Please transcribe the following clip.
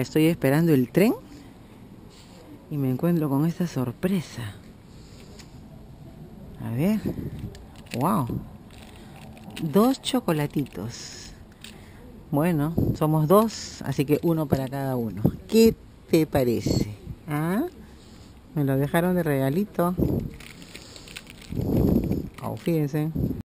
Estoy esperando el tren y me encuentro con esta sorpresa. A ver. Wow. Dos chocolatitos. Bueno, somos dos, así que uno para cada uno. ¿Qué te parece? ¿Ah? Me lo dejaron de regalito. Oh, fíjense.